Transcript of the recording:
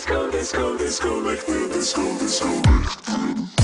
disco, disco, disco, like the disco, disco, like the